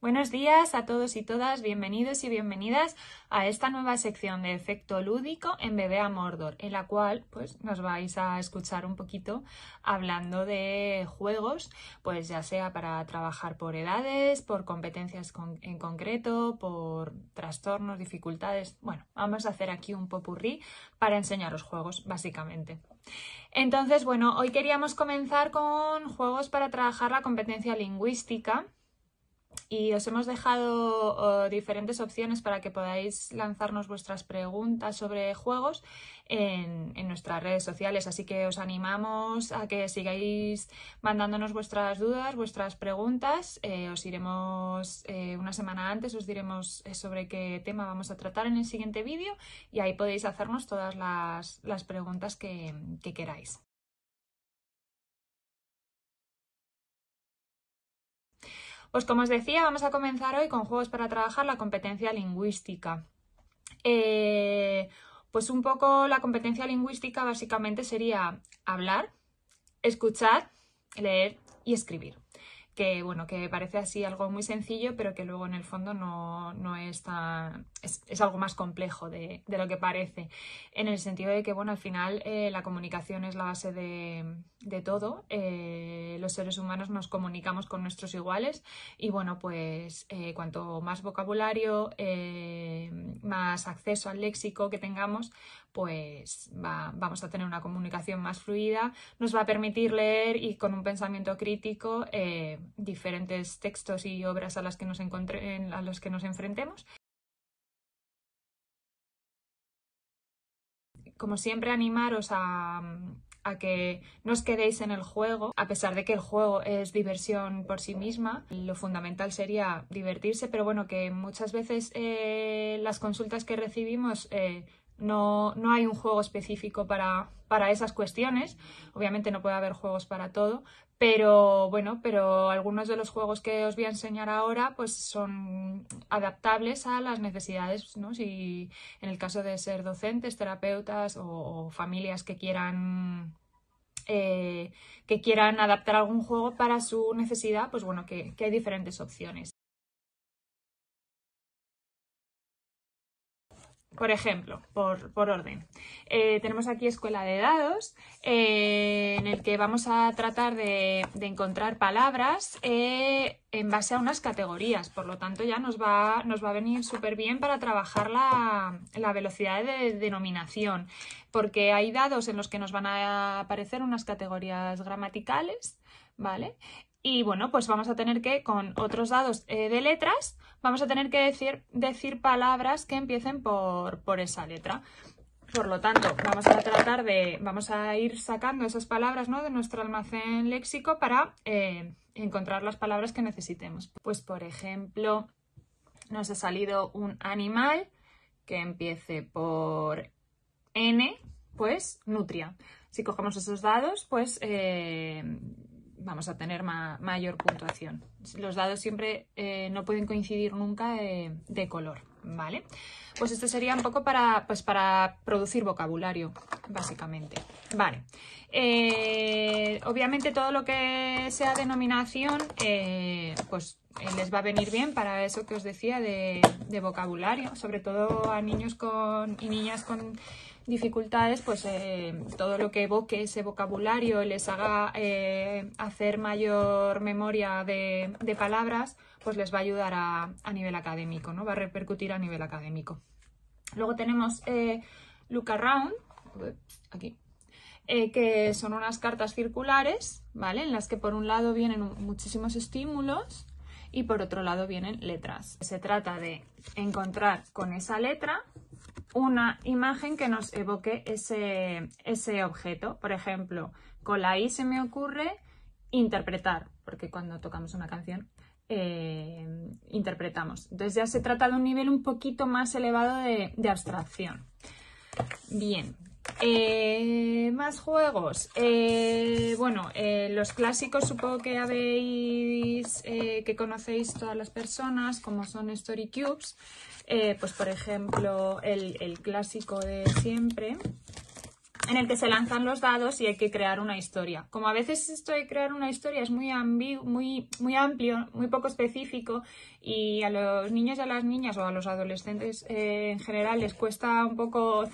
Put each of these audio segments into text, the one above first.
Buenos días a todos y todas, bienvenidos y bienvenidas a esta nueva sección de efecto lúdico en Bebé a Mordor, en la cual pues nos vais a escuchar un poquito hablando de juegos, pues ya sea para trabajar por edades, por competencias en concreto, por trastornos, dificultades. Bueno, vamos a hacer aquí un popurrí para enseñaros juegos, básicamente. Entonces, bueno, hoy queríamos comenzar con juegos para trabajar la competencia lingüística y os hemos dejado diferentes opciones para que podáis lanzarnos vuestras preguntas sobre juegos en, nuestras redes sociales. Así que os animamos a que sigáis mandándonos vuestras dudas, vuestras preguntas. Eh, os iremos eh, una semana antes, os diremos eh, sobre qué tema vamos a tratar en el siguiente vídeo y ahí podéis hacernos todas las, preguntas que queráis. Pues como os decía, vamos a comenzar hoy con juegos para trabajar la competencia lingüística. Eh, pues un poco la competencia lingüística básicamente sería hablar, escuchar, leer y escribir que bueno, que parece así algo muy sencillo, pero que luego en el fondo no, es tan. Es, algo más complejo de, lo que parece. En el sentido de que, bueno, al final eh, la comunicación es la base de, todo. Eh, los seres humanos nos comunicamos con nuestros iguales y bueno, pues eh, cuanto más vocabulario, más acceso al léxico que tengamos, pues vamos a tener una comunicación más fluida, nos va a permitir leer y con un pensamiento crítico eh, diferentes textos y obras a las que nos, a los que nos enfrentemos. Como siempre, animaros a, a que no os quedéis en el juego, a pesar de que el juego es diversión por sí misma. Lo fundamental sería divertirse, pero bueno, que muchas veces eh, las consultas que recibimos eh, no, no hay un juego específico para, para esas cuestiones. Obviamente no puede haber juegos para todo, pero bueno, pero algunos de los juegos que os voy a enseñar ahora pues son adaptables a las necesidades, ¿no? Si en el caso de ser docentes, terapeutas o, familias que quieran eh, que quieran adaptar algún juego para su necesidad, pues bueno, que hay diferentes opciones. Por ejemplo, por, orden, eh, tenemos aquí escuela de dados, eh, en el que vamos a tratar de, encontrar palabras eh, en base a unas categorías. Por lo tanto, ya nos va, nos va a venir súper bien para trabajar la, la, velocidad de denominación, porque hay dados en los que nos van a aparecer unas categorías gramaticales, ¿vale? Y bueno, pues vamos a tener que, con otros dados eh, de letras, vamos a tener que decir, decir palabras que empiecen por, por esa letra. Por lo tanto, vamos a tratar de, vamos a ir sacando esas palabras ¿no? de nuestro almacén léxico para eh, encontrar las palabras que necesitemos. Pues, por ejemplo, nos ha salido un animal que empiece por N, pues nutria. Si cogemos esos dados, pues eh, vamos a tener mayor puntuación. Los dados siempre eh, no pueden coincidir nunca de, color, ¿vale? Pues esto sería un poco para, pues para producir vocabulario, básicamente. Vale. Eh, obviamente todo lo que sea denominación, eh, pues les va a venir bien para eso que os decía de, de vocabulario, sobre todo a niños con, y niñas con dificultades, pues eh, todo lo que evoque ese vocabulario les haga eh, hacer mayor memoria de, palabras, pues les va a ayudar a, nivel académico, ¿no? Va a repercutir a nivel académico. Luego tenemos eh, Look Around, aquí, que son unas cartas circulares, ¿vale? En las que por un lado vienen muchísimos estímulos y por otro lado vienen letras. Se trata de encontrar con esa letra una imagen que nos evoque ese, ese objeto. Por ejemplo, con la I se me ocurre interpretar, porque cuando tocamos una canción eh, interpretamos. Entonces ya se trata de un nivel un poquito más elevado de, abstracción. Bien, eh, más juegos. Eh, bueno, los clásicos supongo que habéis, que conocéis todas las personas, como son Story Cubes. Eh, pues por ejemplo, el, clásico de siempre, en el que se lanzan los dados y hay que crear una historia. Como a veces esto de crear una historia es muy, muy, muy amplio, muy poco específico y a los niños y a las niñas o a los adolescentes eh, en general les cuesta un poco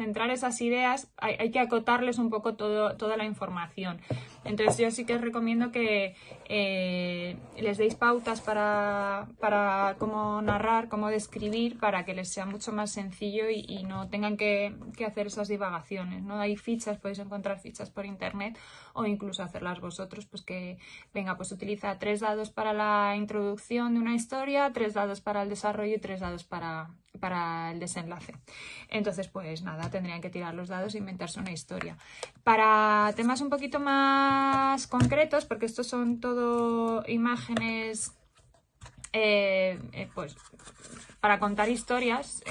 centrar esas ideas, hay, que acotarles un poco todo, toda la información. Entonces yo sí que os recomiendo que eh, les deis pautas para, para, cómo narrar, cómo describir, para que les sea mucho más sencillo y, no tengan que, hacer esas divagaciones. ¿no? Hay fichas, podéis encontrar fichas por internet o incluso hacerlas vosotros, pues que venga, pues utiliza tres dados para la introducción de una historia, tres dados para el desarrollo y tres dados para, para el desenlace. Entonces, pues nada, tendrían que tirar los dados e inventarse una historia. Para temas un poquito más concretos, porque estos son todo imágenes, eh, eh, pues para contar historias,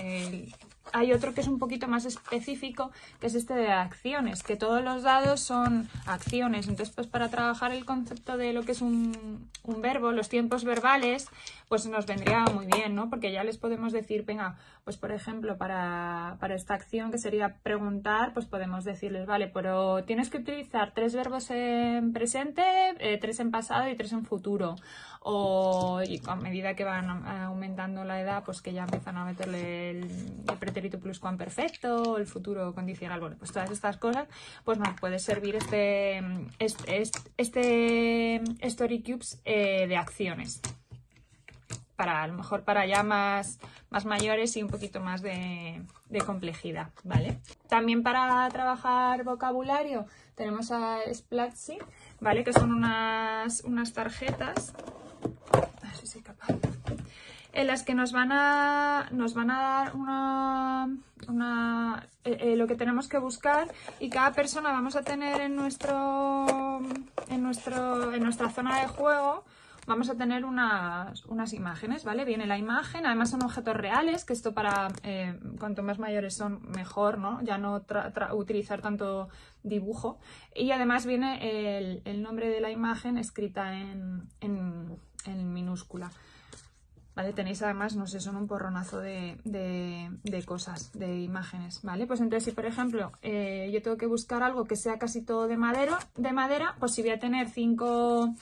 hay otro que es un poquito más específico, que es este de acciones, que todos los dados son acciones. Entonces, pues para trabajar el concepto de lo que es un, verbo, los tiempos verbales, pues nos vendría muy bien, ¿no? Porque ya les podemos decir, venga, pues por ejemplo, para, esta acción que sería preguntar, pues podemos decirles, vale, pero tienes que utilizar tres verbos en presente, eh, tres en pasado y tres en futuro. O a medida que van aumentando la edad, pues que ya empiezan a meterle el, el pretérito pluscuamperfecto, el futuro condicional, bueno, pues todas estas cosas, pues nos puede servir este, este, Story Cubes eh, de acciones. Para, a lo mejor para ya más, más mayores y un poquito más de, complejidad, ¿vale? También para trabajar vocabulario tenemos a Splatzy, ¿vale? Que son unas, unas tarjetas. En las que nos van a, nos van a dar una, una eh, eh, lo que tenemos que buscar y cada persona vamos a tener en nuestro, en nuestro en nuestra zona de juego vamos a tener unas, unas imágenes, ¿vale? Viene la imagen, además son objetos reales, que esto para eh, cuanto más mayores son mejor, ¿no? Ya no utilizar tanto dibujo. Y además viene el, el nombre de la imagen escrita en. Tenéis además, no sé, son un porronazo de, cosas, de imágenes, ¿vale? Pues entonces si por ejemplo eh, yo tengo que buscar algo que sea casi todo de madera, de madera pues si voy a tener cinco,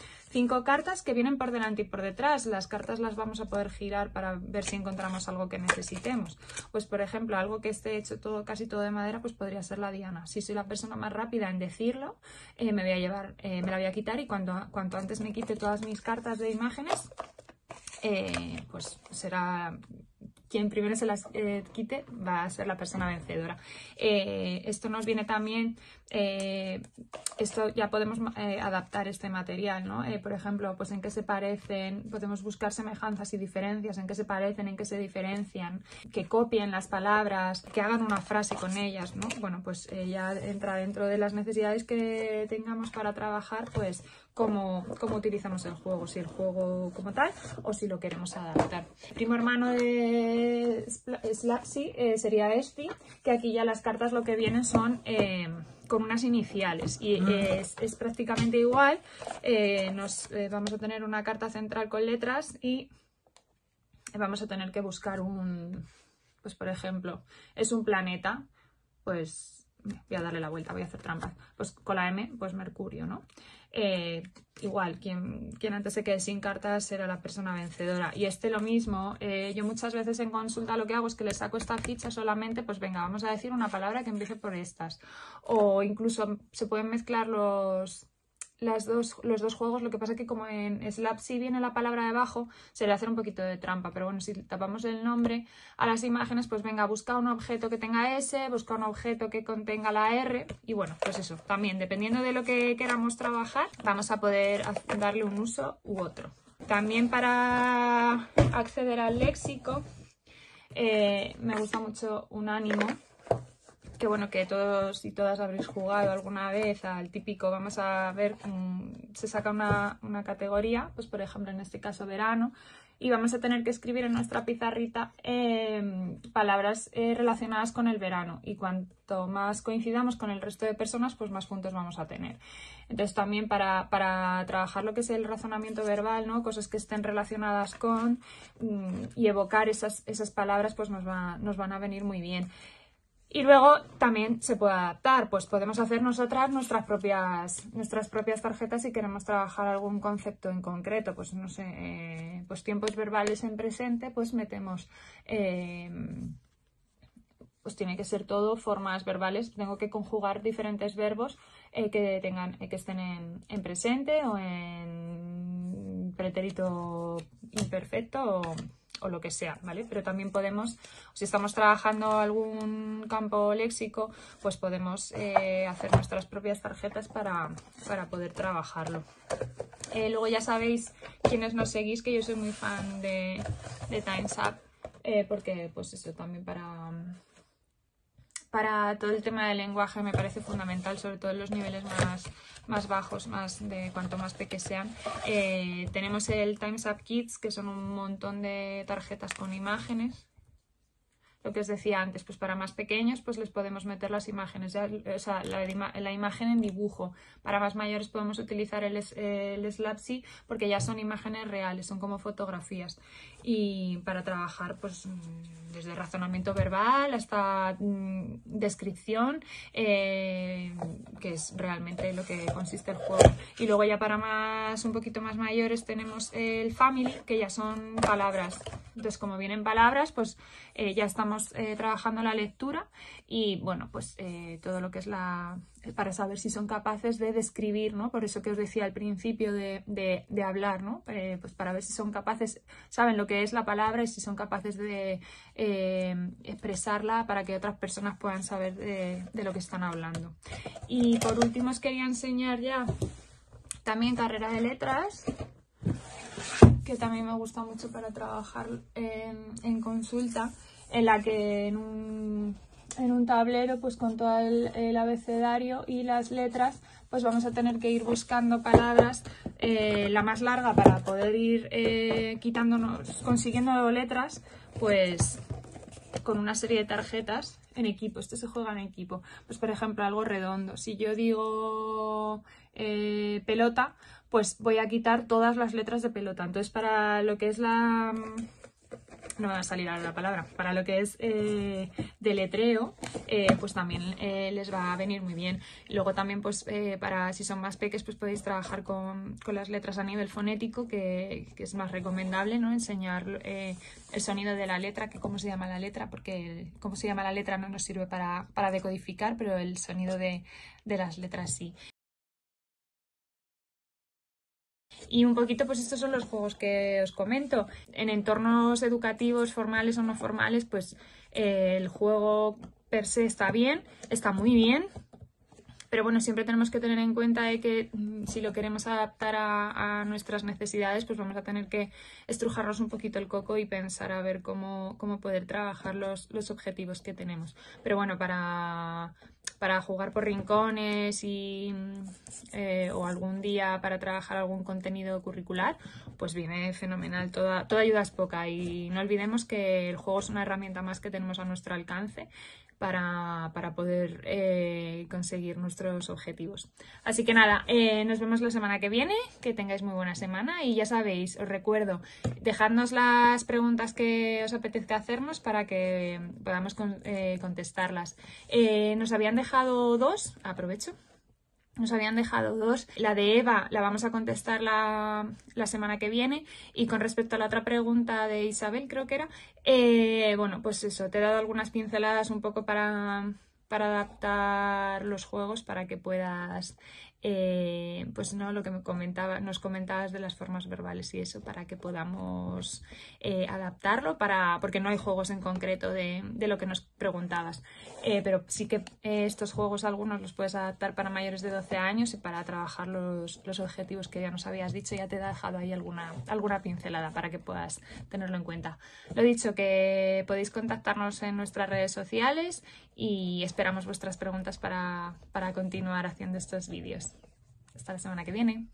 cartas que vienen por delante y por detrás, las cartas las vamos a poder girar para ver si encontramos algo que necesitemos. Pues por ejemplo, algo que esté hecho todo, casi todo de madera, pues podría ser la diana. Si soy la persona más rápida en decirlo, eh, me voy a llevar, eh, me la voy a quitar y cuando, cuanto antes me quite todas mis cartas de imágenes, eh, pues será quien primero se las eh, quite va a ser la persona vencedora. Eh, esto nos viene también, esto ya podemos adaptar este material, ¿no? por ejemplo, pues en qué se parecen, podemos buscar semejanzas y diferencias, en qué se parecen, en qué se diferencian, que copien las palabras, que hagan una frase con ellas, ¿no? Bueno, pues ya entra dentro de las necesidades que tengamos para trabajar, pues cómo, utilizamos el juego, si el juego como tal o si lo queremos adaptar. El primo hermano de Slapsy eh, sería este, que aquí ya las cartas lo que vienen son eh, con unas iniciales y mm. es, prácticamente igual. Eh, nos vamos a tener una carta central con letras y vamos a tener que buscar un, pues por ejemplo, es un planeta, pues voy a darle la vuelta, voy a hacer trampas. Pues con la M, pues Mercurio, ¿no? Eh, igual, quien, antes se quede sin cartas será la persona vencedora. Y este lo mismo, eh, yo muchas veces en consulta lo que hago es que le saco esta ficha solamente, pues venga, vamos a decir una palabra que empiece por estas. O incluso se pueden mezclar los, las dos, los dos juegos, lo que pasa es que como en Slap si viene la palabra debajo, se le hace un poquito de trampa, pero bueno, si tapamos el nombre a las imágenes, pues venga, busca un objeto que tenga S, busca un objeto que contenga la R, y bueno, pues eso, también dependiendo de lo que queramos trabajar, vamos a poder darle un uso u otro. También para acceder al léxico, eh, me gusta mucho un ánimo que bueno, que todos y todas habréis jugado alguna vez al típico, vamos a ver, se saca una, categoría, pues por ejemplo en este caso verano, y vamos a tener que escribir en nuestra pizarrita em, palabras eh, relacionadas con el verano y cuanto más coincidamos con el resto de personas, pues más puntos vamos a tener. Entonces también para, trabajar lo que es el razonamiento verbal, ¿no? cosas que estén relacionadas con mm, y evocar esas, esas palabras, pues nos, va, nos van a venir muy bien. Y luego también se puede adaptar, pues podemos hacer nosotras nuestras propias, nuestras propias tarjetas si queremos trabajar algún concepto en concreto, pues no sé, eh, pues tiempos verbales en presente, pues metemos, eh, pues tiene que ser todo formas verbales, tengo que conjugar diferentes verbos eh, que tengan, que estén en, en presente o en pretérito imperfecto o o lo que sea, ¿vale? Pero también podemos, si estamos trabajando algún campo léxico, pues podemos eh, hacer nuestras propias tarjetas para, poder trabajarlo. Eh, luego ya sabéis, quienes nos seguís, que yo soy muy fan de, de Times eh, porque pues eso también para, para todo el tema del lenguaje me parece fundamental, sobre todo en los niveles más, más bajos, más de cuanto más pequeños sean. Eh, tenemos el Times Up Kids, que son un montón de tarjetas con imágenes lo que os decía antes, pues para más pequeños pues les podemos meter las imágenes, o sea, la, imagen en dibujo. Para más mayores podemos utilizar el, el Slapsy porque ya son imágenes reales, son como fotografías. Y para trabajar pues mm, desde razonamiento verbal hasta mm, descripción, eh, que es realmente lo que consiste el juego. Y luego ya para más un poquito más mayores tenemos el Family, que ya son palabras. Entonces como vienen palabras, pues eh, ya estamos eh, trabajando la lectura y bueno, pues eh, todo lo que es la... para saber si son capaces de describir, ¿no? Por eso que os decía al principio de, de, hablar, ¿no? Eh, pues para ver si son capaces, saben lo que es la palabra y si son capaces de expresarla para que otras personas puedan saber de, lo que están hablando. Y por último os quería enseñar ya también carrera de letras que también me gusta mucho para trabajar en consulta en la que en un, en un tablero, pues con todo el, abecedario y las letras, pues vamos a tener que ir buscando palabras, eh, la más larga para poder ir eh, quitándonos, consiguiendo letras, pues con una serie de tarjetas en equipo. Esto se juega en equipo. Pues por ejemplo, algo redondo. Si yo digo eh, pelota, pues voy a quitar todas las letras de pelota. Entonces, para lo que es la no me va a salir ahora la palabra, para lo que es eh, deletreo, eh, pues también eh, les va a venir muy bien. Luego también, pues para si son más peques, pues podéis trabajar con, las letras a nivel fonético, que, es más recomendable, ¿no? Enseñar el sonido de la letra, que cómo se llama la letra, porque cómo se llama la letra no nos sirve para, decodificar, pero el sonido de, de las letras sí. Y un poquito, pues estos son los juegos que os comento. En entornos educativos, formales o no formales, pues eh, el juego per se está bien, está muy bien, pero bueno, siempre tenemos que tener en cuenta de que mm, si lo queremos adaptar a, nuestras necesidades, pues vamos a tener que estrujarnos un poquito el coco y pensar a ver cómo, cómo poder trabajar los, los objetivos que tenemos. Pero bueno, para, para jugar por rincones y, eh, o algún día para trabajar algún contenido curricular, pues viene fenomenal. Toda, toda ayuda es poca y no olvidemos que el juego es una herramienta más que tenemos a nuestro alcance para, poder eh, conseguir nuestros objetivos. Así que nada, eh, nos vemos la semana que viene, que tengáis muy buena semana y ya sabéis, os recuerdo, dejadnos las preguntas que os apetezca hacernos para que podamos eh, contestarlas. nos habían dejado dos, aprovecho. Nos habían dejado dos. La de Eva la vamos a contestar la, semana que viene. Y con respecto a la otra pregunta de Isabel, creo que era, eh, bueno, pues eso, te he dado algunas pinceladas un poco para, para adaptar los juegos para que puedas eh, pues no lo que me comentaba, nos comentabas de las formas verbales y eso para que podamos eh, adaptarlo para porque no hay juegos en concreto de, lo que nos preguntabas. Eh, pero sí que estos juegos algunos los puedes adaptar para mayores de 12 años y para trabajar los, los objetivos que ya nos habías dicho. Ya te he dejado ahí alguna, alguna pincelada para que puedas tenerlo en cuenta. Lo dicho que podéis contactarnos en nuestras redes sociales y esperamos vuestras preguntas para, para continuar haciendo estos vídeos. Hasta la semana que viene.